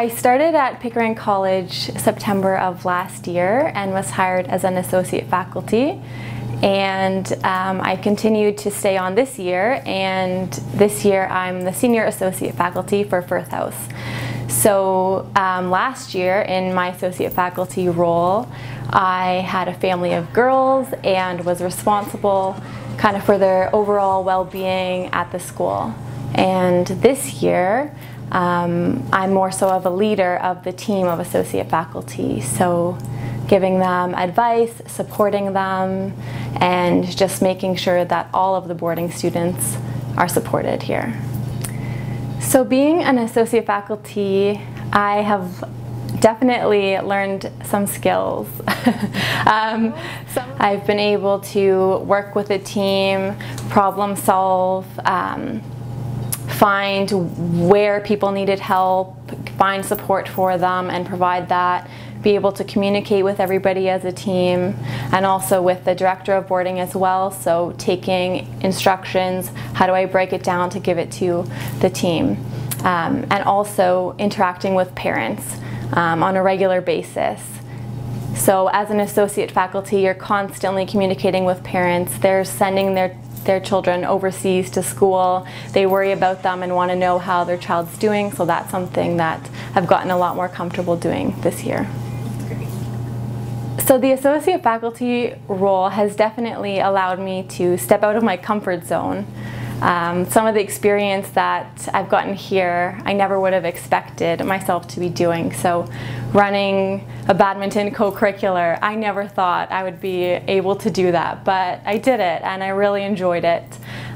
I started at Pickering College September of last year and was hired as an associate faculty. And um, I continued to stay on this year, and this year I'm the senior associate faculty for Firth House. So um, last year in my associate faculty role, I had a family of girls and was responsible kind of for their overall well-being at the school. And this year, um, I'm more so of a leader of the team of associate faculty. So giving them advice, supporting them, and just making sure that all of the boarding students are supported here. So being an associate faculty, I have definitely learned some skills. um, I've been able to work with a team, problem solve, um, find where people needed help, find support for them and provide that, be able to communicate with everybody as a team and also with the director of boarding as well. So taking instructions, how do I break it down to give it to the team? Um, and also interacting with parents um, on a regular basis. So as an associate faculty, you're constantly communicating with parents. They're sending their their children overseas to school. They worry about them and want to know how their child's doing, so that's something that I've gotten a lot more comfortable doing this year. So the associate faculty role has definitely allowed me to step out of my comfort zone. Um, some of the experience that I've gotten here, I never would have expected myself to be doing. So running a badminton co-curricular, I never thought I would be able to do that, but I did it and I really enjoyed it.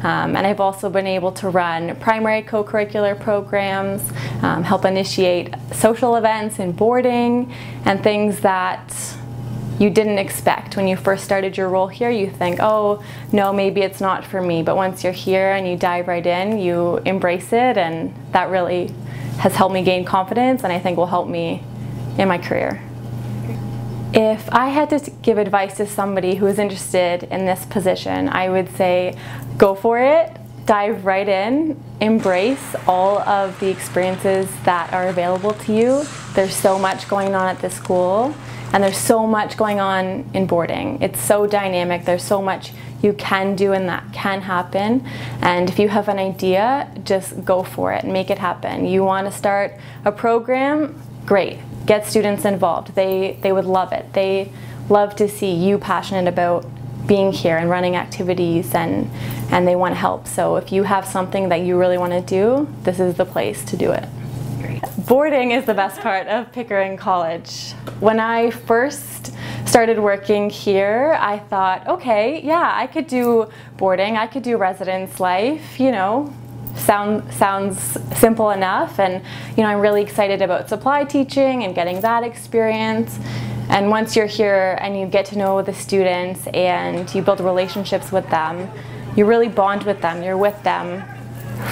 Um, and I've also been able to run primary co-curricular programs, um, help initiate social events and boarding, and things that you didn't expect when you first started your role here. You think, oh, no, maybe it's not for me. But once you're here and you dive right in, you embrace it, and that really has helped me gain confidence and I think will help me in my career. If I had to give advice to somebody who is interested in this position, I would say go for it, dive right in, embrace all of the experiences that are available to you. There's so much going on at this school and there's so much going on in boarding. It's so dynamic, there's so much you can do and that can happen. And if you have an idea, just go for it, and make it happen. You want to start a program, great. Get students involved. They, they would love it. They love to see you passionate about being here and running activities and, and they want help. So if you have something that you really want to do, this is the place to do it. Boarding is the best part of Pickering College. When I first started working here, I thought, okay, yeah, I could do boarding, I could do residence life, you know, sound, sounds simple enough. And, you know, I'm really excited about supply teaching and getting that experience. And once you're here and you get to know the students and you build relationships with them, you really bond with them, you're with them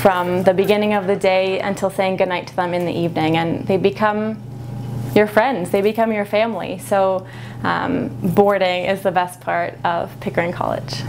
from the beginning of the day until saying goodnight to them in the evening and they become your friends, they become your family. So um, boarding is the best part of Pickering College.